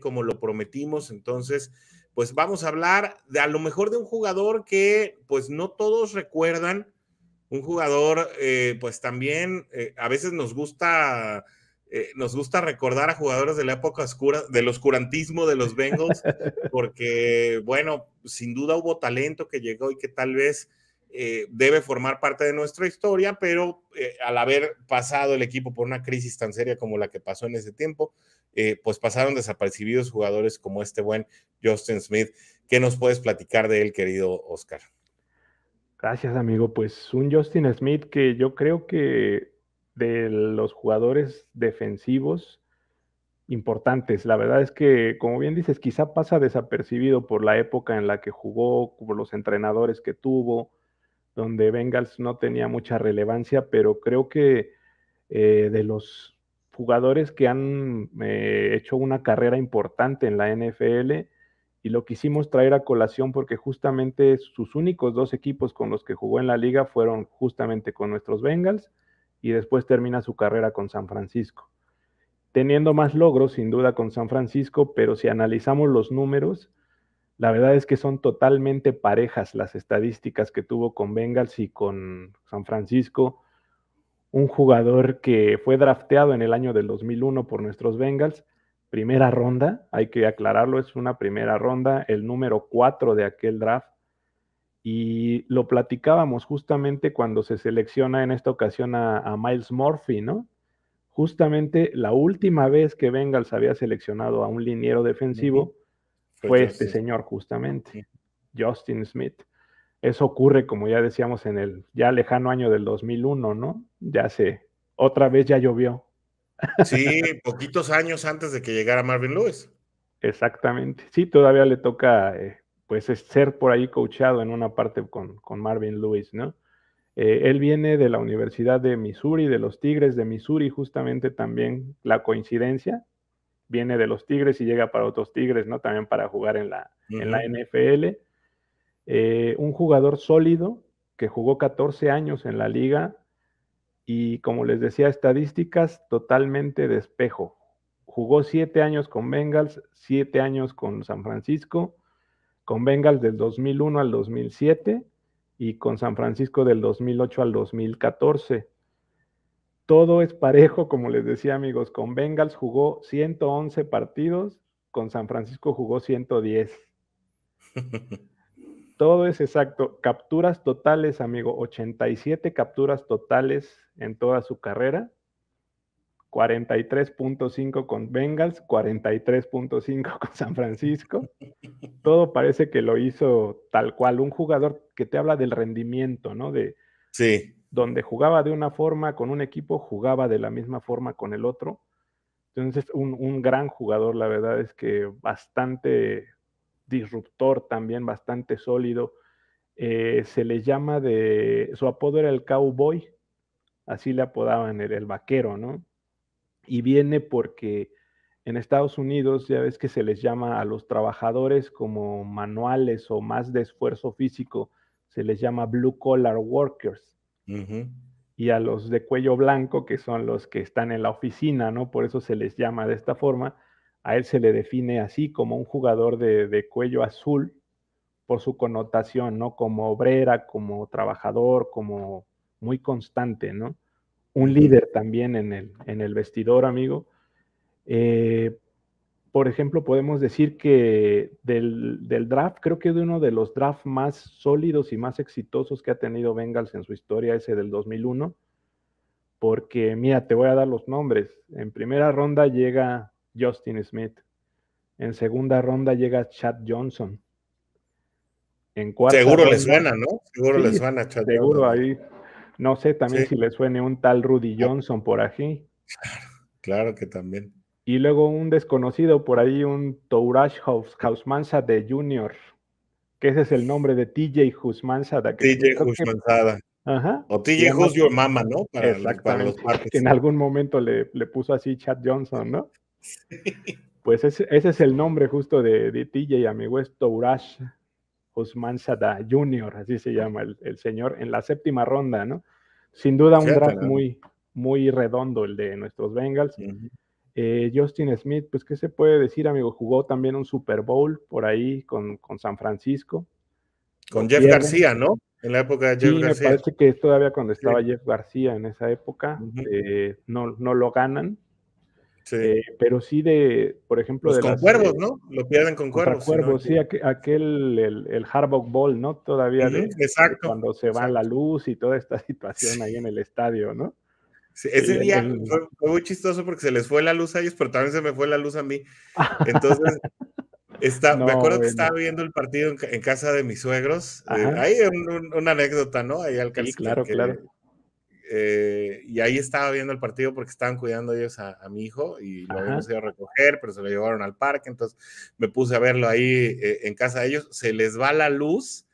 como lo prometimos. Entonces, pues vamos a hablar de a lo mejor de un jugador que pues no todos recuerdan, un jugador eh, pues también eh, a veces nos gusta eh, nos gusta recordar a jugadores de la época oscura, del oscurantismo de los Bengals, porque, bueno, sin duda hubo talento que llegó y que tal vez eh, debe formar parte de nuestra historia, pero eh, al haber pasado el equipo por una crisis tan seria como la que pasó en ese tiempo, pues pasaron desapercibidos jugadores como este buen Justin Smith. ¿Qué nos puedes platicar de él, querido Oscar? Gracias, amigo. Pues un Justin Smith que yo creo que de los jugadores defensivos importantes. La verdad es que, como bien dices, quizá pasa desapercibido por la época en la que jugó, por los entrenadores que tuvo, donde Bengals no tenía mucha relevancia, pero creo que eh, de los jugadores que han eh, hecho una carrera importante en la NFL, y lo quisimos traer a colación porque justamente sus únicos dos equipos con los que jugó en la liga fueron justamente con nuestros Bengals y después termina su carrera con San Francisco. Teniendo más logros, sin duda, con San Francisco, pero si analizamos los números, la verdad es que son totalmente parejas las estadísticas que tuvo con Bengals y con San Francisco. Un jugador que fue drafteado en el año del 2001 por nuestros Bengals, primera ronda, hay que aclararlo, es una primera ronda, el número 4 de aquel draft y lo platicábamos justamente cuando se selecciona en esta ocasión a, Miles Murphy, ¿no? Justamente la última vez que Bengals había seleccionado a un liniero defensivo fue este señor justamente, Justin Smith. Eso ocurre, como ya decíamos, en el ya lejano año del 2001, ¿no? Ya se, otra vez ya llovió. Sí, poquitos años antes de que llegara Marvin Lewis. Exactamente. Sí, todavía le toca eh, pues es ser por ahí coachado en una parte con, Marvin Lewis, ¿no? Eh, él viene de la Universidad de Missouri, de los Tigres de Missouri, justamente también la coincidencia, viene de los Tigres y llega para otros Tigres, ¿no? También para jugar en la, en la NFL. Eh, un jugador sólido que jugó 14 años en la liga y como les decía, estadísticas totalmente de espejo. Jugó 7 años con Bengals, 7 años con San Francisco, con Bengals del 2001 al 2007 y con San Francisco del 2008 al 2014. Todo es parejo, como les decía amigos, con Bengals jugó 111 partidos, con San Francisco jugó 110. Todo es exacto. Capturas totales, amigo, 87 capturas totales en toda su carrera 43.5 con Bengals, 43.5 con San Francisco. Todo parece que lo hizo tal cual. Un jugador que te habla del rendimiento, ¿no? De, sí. Donde jugaba de una forma con un equipo, jugaba de la misma forma con el otro. Entonces, un, un gran jugador, la verdad es que bastante disruptor también, bastante sólido. Eh, se le llama de, su apodo era el cowboy, así le apodaban el vaquero, ¿no? y viene porque en Estados Unidos ya ves que se les llama a los trabajadores como manuales o más de esfuerzo físico, se les llama blue collar workers. Y a los de cuello blanco, que son los que están en la oficina, ¿no? Por eso se les llama de esta forma. A él se le define así como un jugador de, de cuello azul por su connotación, ¿no? Como obrera, como trabajador, como muy constante, ¿no? un líder también en el, en el vestidor, amigo. Eh, por ejemplo, podemos decir que del, draft, creo que de uno de los drafts más sólidos y más exitosos que ha tenido Bengals en su historia, ese del 2001, porque mira, te voy a dar los nombres. En primera ronda llega Justin Smith. En segunda ronda llega Chad Johnson. En cuarta Seguro le suena, ¿no? Seguro le suena Chad Seguro ahí no sé también si le suene un tal Rudy Johnson por aquí. Claro, que también. Y luego un desconocido por ahí, un Tourash Hausmansa de Junior, que ese es el nombre de TJ Husmansada. TJ Husmansada. Ajá. O TJ Hus Your Mama, ¿no? Para, Exactamente. que en algún momento le, puso así Chad Johnson, ¿no? Pues ese, es el nombre justo de, de TJ, amigo, es Tourash Usman Sada Jr., así se llama el, señor, en la séptima ronda, ¿no? Sin duda un draft muy, muy redondo el de nuestros Bengals. Eh, Justin Smith, pues, ¿qué se puede decir, amigo? Jugó también un Super Bowl por ahí con, con San Francisco. Con Jeff García, ¿no? En la época de Jeff sí, García. me parece que todavía cuando estaba Jeff García en esa época, eh, no, no lo ganan. Sí. Eh, pero sí de, por ejemplo... Los de con cuervos, ¿no? Lo pierden con cuervos. cuervos, sí, aquel, el, el Harbaugh Ball, ¿no? Todavía de, exacto, de cuando se va la luz y toda esta situación ahí en el estadio, ¿no? Ese día fue, muy chistoso porque se les fue la luz a ellos, pero también se me fue la luz a mí. Entonces, está, me acuerdo que estaba viendo el partido en, casa de mis suegros. Eh, ahí una anécdota, ¿no? Ahí al sí, claro, claro. Eh, y ahí estaba viendo el partido porque estaban cuidando ellos a, mi hijo y lo habíamos ido a recoger, pero se lo llevaron al parque. Entonces me puse a verlo ahí eh, en casa de ellos. Se les va la luz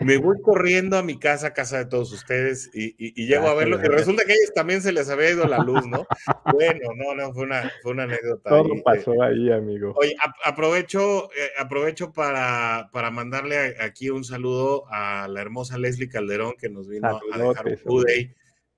me voy corriendo a mi casa, casa de todos ustedes, y, llego a verlo, que resulta que a ellos también se les había ido la luz, ¿no? Bueno, no, no, fue una, fue una anécdota. Todo pasó ahí, amigo. Oye, aprovecho, eh, aprovecho para, para mandarle aquí un saludo a la hermosa Leslie Calderón, que nos vino a dejar un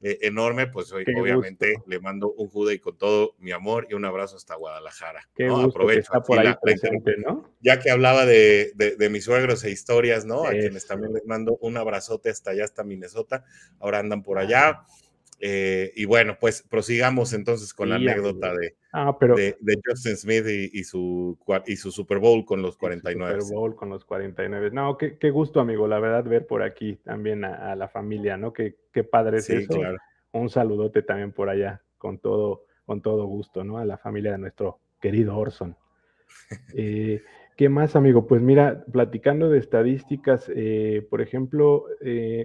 eh, enorme, pues hoy, obviamente le mando un jude con todo mi amor y un abrazo hasta Guadalajara. ¿no? Aprovecho por ahí presente, ¿no? Ya que hablaba de, de, mis suegros e historias, ¿no? A quienes también les mando un abrazote hasta allá, hasta Minnesota. Ahora andan por allá. Eh, y bueno, pues prosigamos entonces con la anécdota de, ah, pero, de, Justin Smith y, su, y su Super Bowl con los 49. Super Bowl con los 49. No, qué, qué, gusto, amigo, la verdad, ver por aquí también a, la familia, ¿no? Qué, qué padre es eso. Claro. Un saludote también por allá, con todo, con todo gusto, ¿no? A la familia de nuestro querido Orson. Eh, ¿Qué más, amigo? Pues mira, platicando de estadísticas, eh, por ejemplo,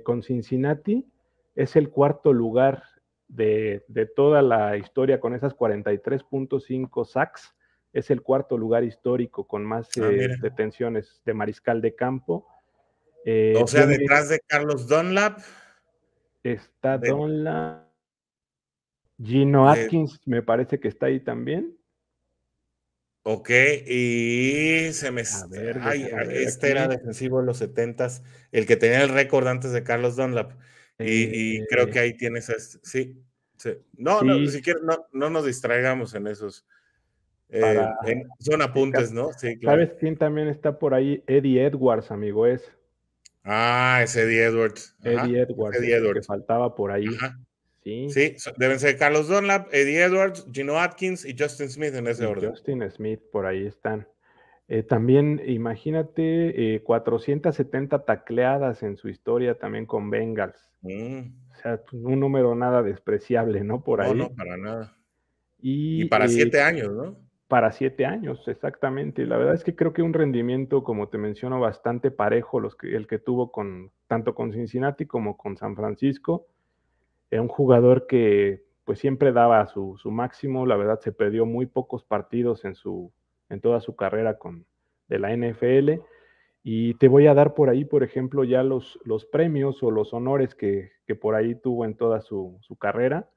con Cincinnati, es el cuarto lugar de, toda la historia con esas 43.5 sacks. Es el cuarto lugar histórico con más ah, eh, detenciones de mariscal de campo. Eh, o sea, detrás de Carlos Dunlap. Está Dunlap. Gino Atkins me parece que está ahí también. Ok, y se me... A ver, este era defensivo de los 70 el que tenía el récord antes de Carlos Dunlap. Y, creo que eh, ahí tienes, sí, sí. No, no, si quieres, no, no nos distraigamos en esos. Eh, son apuntes, ¿no? Sí, claro. ¿Sabes quién también está por ahí? Eddie Edwards, amigo, es. Ah, es Eddie Edwards. Eddie Edwards. Eddie Edwards. Que faltaba por ahí. Sí. sí, deben ser Carlos Dunlap, Eddie Edwards, Gino Atkins y Justin Smith en ese orden. Justin Smith, por ahí están. Eh, también, imagínate, 470 tacleadas en su historia también con Bengals. Mm. O sea, pues, un número nada despreciable, ¿no? Por ahí. No, no, para nada. Y, para siete eh, años, ¿no? Para siete años, exactamente. La verdad es que creo que un rendimiento, como te menciono, bastante parejo los que, el que tuvo con tanto con Cincinnati como con San Francisco. Era un jugador que pues siempre daba su, su máximo. La verdad se perdió muy pocos partidos en su en toda su carrera con de la NFL y te voy a dar por ahí, por ejemplo, ya los, los premios o los honores que, por ahí tuvo en toda su, carrera.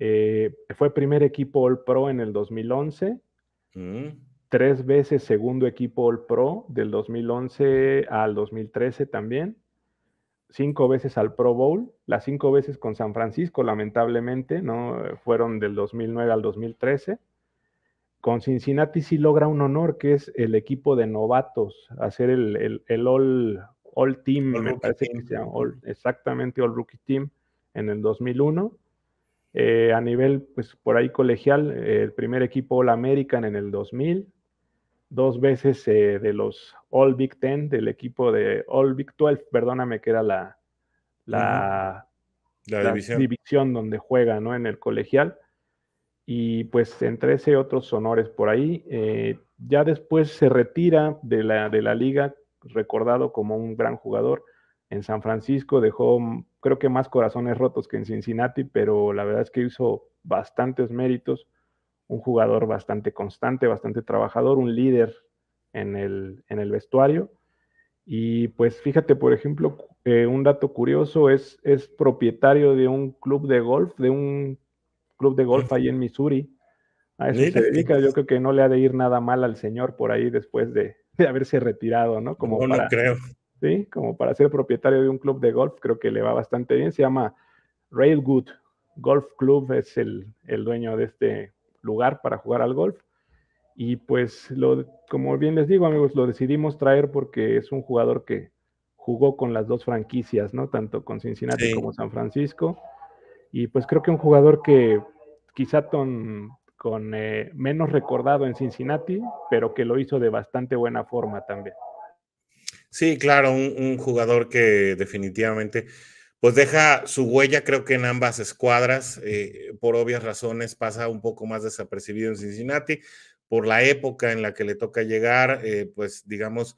Eh, fue primer equipo All Pro en el 2011, mm. tres veces segundo equipo All Pro del 2011 al 2013 también, cinco veces al Pro Bowl, las cinco veces con San Francisco, lamentablemente, ¿no? Fueron del 2009 al 2013 con Cincinnati sí logra un honor, que es el equipo de novatos, hacer el, el, all, all, Team, me parece que se llama, exactamente All Rookie Team en el 2001. Eh, a nivel, pues por ahí colegial, el primer equipo All American en el 2000, dos veces eh, de los All Big Ten, del equipo de All Big 12, perdóname, que era la, la, división. división. donde juega, ¿no? En el colegial y pues entre ese otros honores por ahí. Eh, ya después se retira de la, de la liga, recordado como un gran jugador. En San Francisco dejó, creo que más corazones rotos que en Cincinnati, pero la verdad es que hizo bastantes méritos. Un jugador bastante constante, bastante trabajador, un líder en el, en el vestuario. Y pues fíjate, por ejemplo, eh, un dato curioso, es, es propietario de un club de golf, de un club de golf ahí en Missouri. A eso se dedica. Yo creo que no le ha de ir nada mal al señor por ahí después de, haberse retirado, ¿no? Como no, para, creo. Sí, como para ser propietario de un club de golf, creo que le va bastante bien. Se llama Railwood Golf Club, es el, dueño de este lugar para jugar al golf. Y pues, lo, como bien les digo, amigos, lo decidimos traer porque es un jugador que jugó con las dos franquicias, ¿no? Tanto con Cincinnati como San Francisco. Y pues creo que un jugador que quizá con, con eh, menos recordado en Cincinnati, pero que lo hizo de bastante buena forma también. Sí, claro, un, jugador que definitivamente pues deja su huella, creo que en ambas escuadras, eh, por obvias razones pasa un poco más desapercibido en Cincinnati, por la época en la que le toca llegar, eh, pues digamos,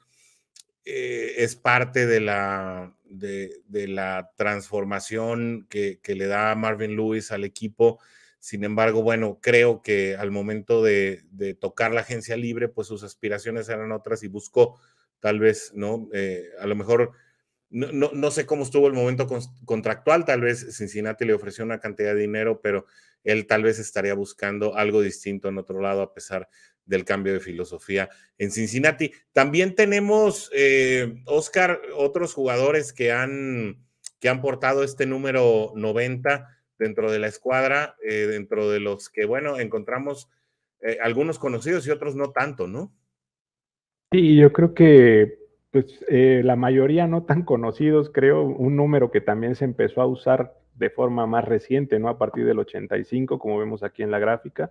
es parte de la, de, la transformación que, que, le da Marvin Lewis al equipo sin embargo, bueno, creo que al momento de, tocar la agencia libre, pues sus aspiraciones eran otras y buscó tal vez, ¿no? Eh, a lo mejor, no, sé cómo estuvo el momento contractual, tal vez Cincinnati le ofreció una cantidad de dinero, pero él tal vez estaría buscando algo distinto en otro lado a pesar del cambio de filosofía en Cincinnati. También tenemos, eh, Oscar, otros jugadores que han, que han portado este número 90 dentro de la escuadra, eh, dentro de los que, bueno, encontramos eh, algunos conocidos y otros no tanto, ¿no? Sí, yo creo que pues la mayoría no tan conocidos, creo, un número que también se empezó a usar de forma más reciente, ¿no? A partir del 85, como vemos aquí en la gráfica.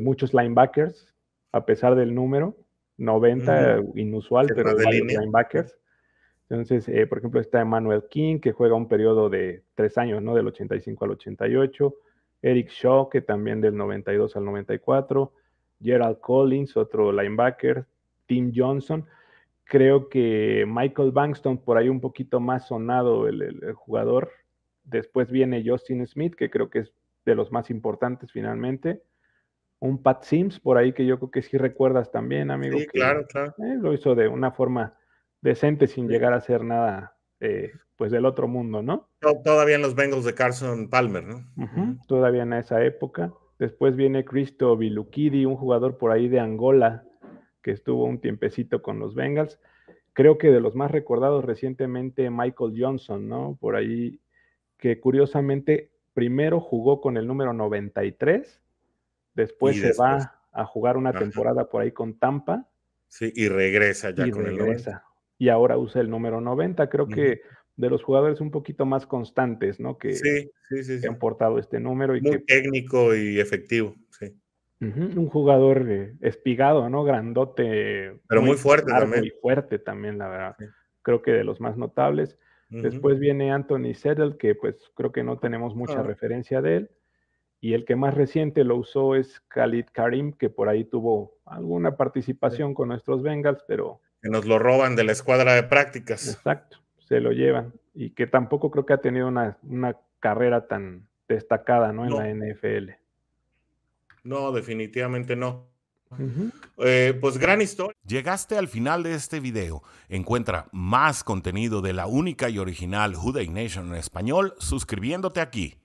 Muchos linebackers, a pesar del número, 90, inusual, pero linebackers. Entonces, eh, por ejemplo, está Emmanuel King, que juega un periodo de tres años, ¿no? Del 85 al 88. Eric Shaw, que también del 92 al 94. Gerald Collins, otro linebacker. Tim Johnson. Creo que Michael Bankston, por ahí un poquito más sonado el, jugador. Después viene Justin Smith, que creo que es de los más importantes finalmente. Un Pat Sims, por ahí que yo creo que sí recuerdas también, amigo. Sí, claro, claro. Eh, lo hizo de una forma decente sin llegar a ser nada, eh, pues del otro mundo, ¿no? Todavía en los Bengals de Carson Palmer, ¿no? Todavía en esa época. Después viene Cristo Vilukidi, un jugador por ahí de Angola que estuvo un tiempecito con los Bengals. Creo que de los más recordados recientemente Michael Johnson, ¿no? Por ahí que curiosamente primero jugó con el número 93, después, se va a jugar una temporada por ahí con Tampa. Sí, y regresa ya con el 90 y ahora usa el número 90. Creo que de los jugadores un poquito más constantes, ¿no? Que, sí, sí, sí, han portado este número. Y Muy técnico y efectivo, sí. un jugador eh, espigado, ¿no? Grandote. Pero muy, fuerte también. Muy fuerte también, la verdad. Creo que de los más notables. Después viene Anthony Settle, que pues creo que no tenemos mucha ah. referencia de él. Y el que más reciente lo usó es Khalid Karim, que por ahí tuvo alguna participación con nuestros Bengals, pero que nos lo roban de la escuadra de prácticas. Exacto, se lo llevan. Y que tampoco creo que ha tenido una, carrera tan destacada ¿no? en la NFL. No, definitivamente no. Eh, pues gran historia. Llegaste al final de este video. Encuentra más contenido de la única y original Houday Nation en español suscribiéndote aquí.